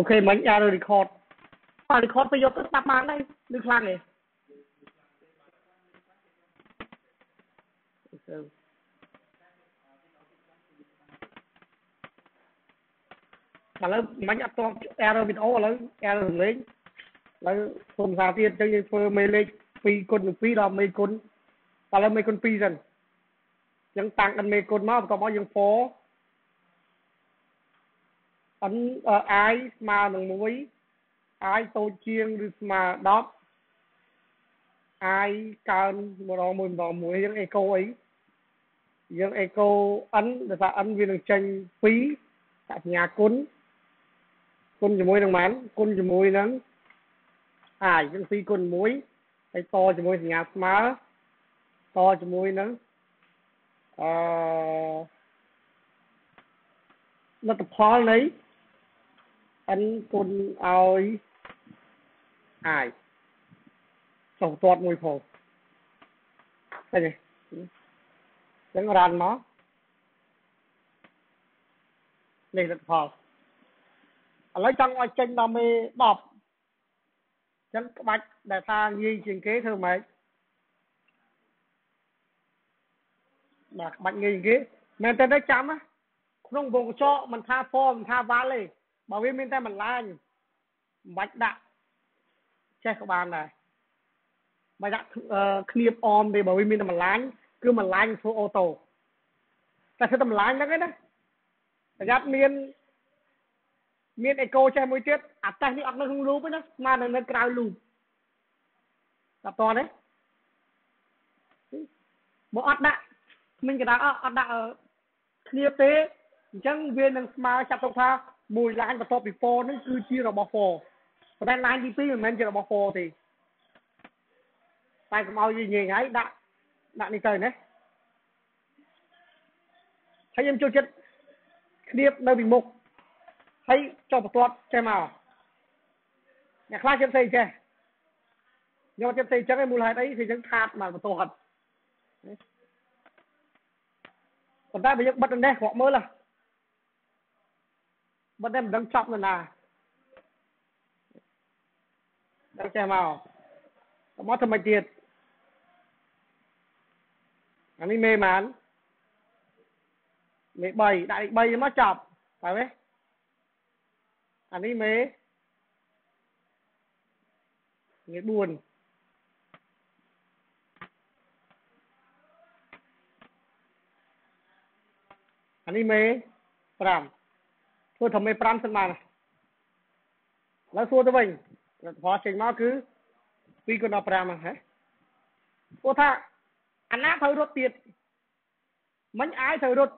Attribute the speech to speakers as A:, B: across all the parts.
A: អូខេមិញអា record បើ record ទៅយកទៅស្ដាប់បានដែរឬខ្លាំងទេឥឡូវមិញអត់តប error វីដេអូឥឡូវ error សំឡេងឥឡូវសូមសារទៀតអញ្ចឹងយើងធ្វើមេលេខ2គុណនឹង2ដល់មេគុណឥឡូវមេគុណ2សិនអញ្ចឹងតាំងដល់មេគុណមកបន្ទាប់មកយើង for n i ស្មើនឹង1 i តូចជាងឬស្មើ10 i កើនម្ដងមួយម្ដងមួយយើងអេកូអីយើងអេកូ n ដោយសារ n វានឹងចេញ2សញ្ញាគុណគុណជាមួយនឹងបានគុណជាមួយនឹង i យើង2គុណ1ហើយតជាមួយសញ្ញាស្មើតជាមួយនឹងអឺលទ្ធផលនៃ n គុណឲ្យ i ចុះទាត់មួយផងឃើញទេចឹងរ៉ានមកនេះលទ្ធផលឥឡូវចង់ឲ្យចេញដល់មេ10អញ្ចឹងក្បាច់ដែលថាងាយជាងគេធ្វើម៉េចបាទក្បាច់ងាយជាងគេមែនតើចាំក្នុងវងកញ្ចក់មិនថា form មិនថា val ទេ បើវាមានតែបន្លាញមិនបាច់ដាក់ចេះក៏បានដែរបើដាក់ឃ្លៀបអមទេបើវាមានតែបន្លាញគឺបន្លាញធ្វើអូតូតែធ្វើតែបន្លាញហ្នឹងឯណាប្រយ័ត្នមានមានអេកូចេះមួយទៀតអាតេសនេះអត់នៅក្នុងលូបទេណាស្មើនឹងនៅក្រៅលូបតតទេបើអត់ដាក់មិញកណ្ដាលអត់ដាក់ឃ្លៀបទេអញ្ចឹងវានឹងស្មើចាប់ទុកថា មួយឡានបន្ទាប់ពី4នេះគឺជារបស់4ប៉ុន្តែឡានទី2មិនមែនជារបស់4ទេតែកុំឲ្យនិយាយហើយដាក់ដាក់នេះទៅណាហើយខ្ញុំចូលចិត្តឃ្លៀបនៅពីមុខហើយចុះបន្ទាត់ចេះមកអ្នកខ្លះចិត្តស្អីចេះយកចិត្តស្អីចឹងឯងមូលហេតុអីគឺចឹងខាតមកបន្ទាត់ប៉ុន្តែបើយើងបិទនេះក្រក់មើលហ៎ បិទតែមិនដឹងចប់នៅណាដល់ចេះមកមកធ្វើម៉េចទៀតអានេះមេម៉ានមេ3ដាក់3មកចប់ហើយទេអានេះមេមេ4អានេះមេ5 ធ្វើថាមេ5សិនបានហើយសួរទៅវិញលទ្ធផលចេញមកគឺ2គុណដល់5ហ្នឹងហ៎ព្រោះថាអាណាត្រូវរត់ទៀតមិញអាយត្រូវរត់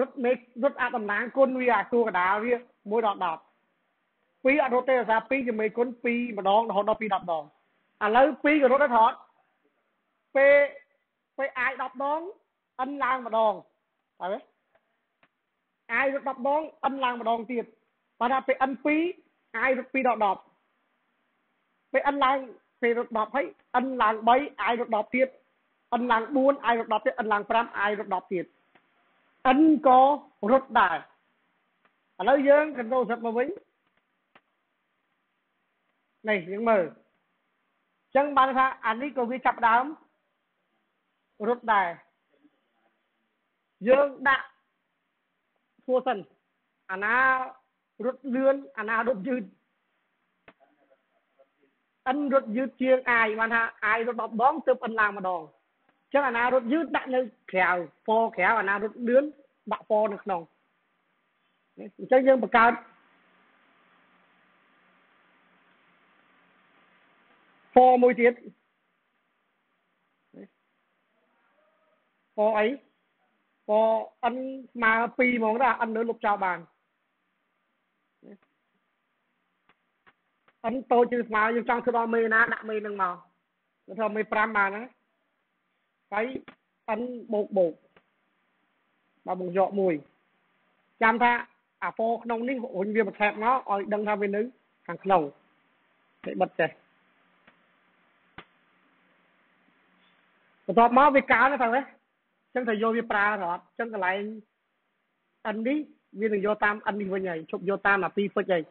A: រត់មេរត់អាតំណាងគុណវាអាគូកដាលវា1ដល់10ពីរអត់រត់ទេអាសា2ជាមេគុណ2ម្ដងរហូតដល់2 10ដងឥឡូវ2ក៏រត់ដែរថតពេលពេលអាយ10ដងអិនឡើងម្ដងហើយ អាយរត់10ដងអិនឡើងម្ដងទៀតបើថាពេលអិន2អាយរត់2ដល់10ពេលអិនឡើងពេលរត់10ហើយអិនឡើង3អាយរត់10ទៀតអិនឡើង4អាយរត់10ទៀតអិនឡើង5អាយរត់10ទៀតអិនក៏រត់ដែរឥឡូវយើងកណ្ដូលសិតមកវិញនេះយើងមើលអញ្ចឹងបានថាអានេះក៏វាចាប់ដើមរត់ដែរយើងដាក់ សួរសិនអាណារត់លឿនអាណារត់យឺតអិនរត់យឺតជាងអាយបានថាអាយរត់10ដងទើបអិនឡើងម្ដងចឹងអាណារត់យឺតដាក់នៅក្រៅពក្រៅអាណារត់លឿនដាក់ពនៅក្នុងអញ្ចឹងយើងបង្កើតពមួយទៀតពអី ពអិនស្មើ2ហ្មងដែរអិននៅលុបចោលបានអិនតូចជាងស្មើយើងចង់ធ្វើដល់មេណាដាក់មេនឹងមកធ្វើមេ5បានណាហើយអិនបូកបូកដល់បង្យកមួយចាំថាអាហ្វក្នុងនេះរុញវាបន្ថែមមកឲ្យដឹងថាវានៅខាងក្នុងគេបិទចេះបន្ទាប់មកវាកើទៅទៅហ៎ អញ្ចឹងត្រូវយកវាប្រើរត់អញ្ចឹងកន្លែងអិននេះវានឹងយកតាមអិននេះវិញហើយឈប់យកតាមអាពីរហ្វិចហើយ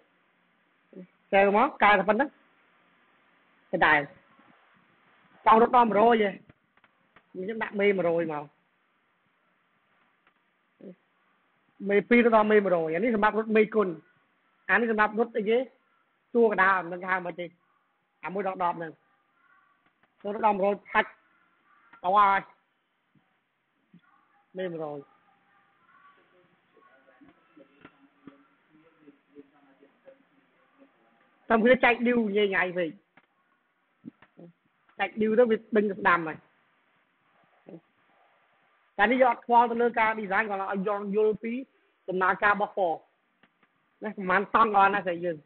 A: ចែមកកែតែប៉ុណ្ណឹងទៅដែរចង់រត់ដល់100ឯងខ្ញុំដាក់មេ100មកមេ2ទៅដល់មេ100អានេះសម្រាប់រត់មេគុណអានេះសម្រាប់រត់អីគេតួកដាមិនហៅមកទេអាមួយដល់10ហ្នឹងទៅដល់100ផាច់ដល់ហើយ មេ100តាមវាចែកឌីវញ៉ៃញ៉ៃវិញចែកឌីវទៅវាដេញទៅស្ដាំហើយតែនេះយកអត់ខ្វល់ទៅលើការ design គាត់ឲ្យយល់យល់ពីដំណើរការរបស់ Ford ណាប្រហែលតង់ដល់ណាស្រីយើង